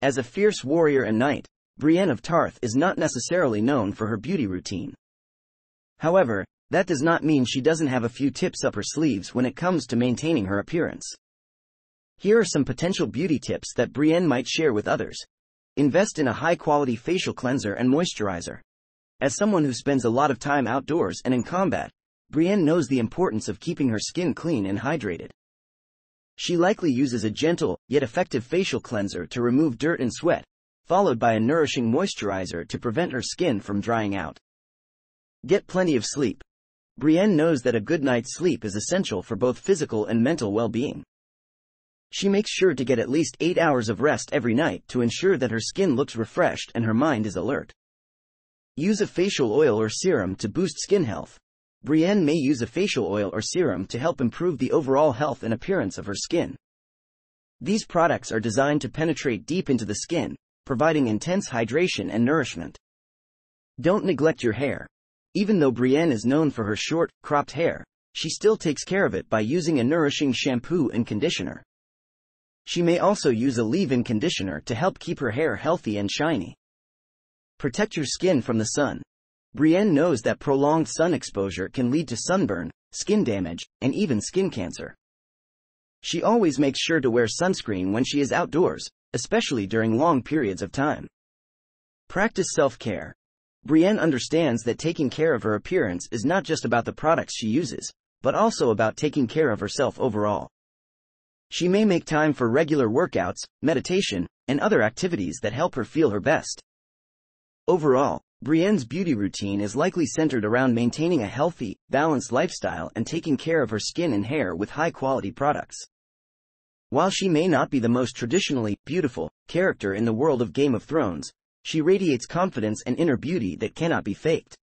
As a fierce warrior and knight, Brienne of Tarth is not necessarily known for her beauty routine. However, that does not mean she doesn't have a few tips up her sleeves when it comes to maintaining her appearance. Here are some potential beauty tips that Brienne might share with others. Invest in a high quality facial cleanser and moisturizer. As someone who spends a lot of time outdoors and in combat, Brienne knows the importance of keeping her skin clean and hydrated. She likely uses a gentle, yet effective facial cleanser to remove dirt and sweat, followed by a nourishing moisturizer to prevent her skin from drying out. Get plenty of sleep. Brienne knows that a good night's sleep is essential for both physical and mental well-being. She makes sure to get at least 8 hours of rest every night to ensure that her skin looks refreshed and her mind is alert. Use a facial oil or serum to boost skin health. Brienne may use a facial oil or serum to help improve the overall health and appearance of her skin. These products are designed to penetrate deep into the skin, providing intense hydration and nourishment. Don't neglect your hair. Even though Brienne is known for her short, cropped hair, she still takes care of it by using a nourishing shampoo and conditioner. She may also use a leave-in conditioner to help keep her hair healthy and shiny. Protect your skin from the sun. Brienne knows that prolonged sun exposure can lead to sunburn, skin damage, and even skin cancer. She always makes sure to wear sunscreen when she is outdoors, especially during long periods of time. Practice self-care. Brienne understands that taking care of her appearance is not just about the products she uses, but also about taking care of herself overall. She may make time for regular workouts, meditation, and other activities that help her feel her best. Overall, Brienne's beauty routine is likely centered around maintaining a healthy, balanced lifestyle and taking care of her skin and hair with high quality products. While she may not be the most traditionally beautiful character in the world of Game of Thrones, she radiates confidence and inner beauty that cannot be faked.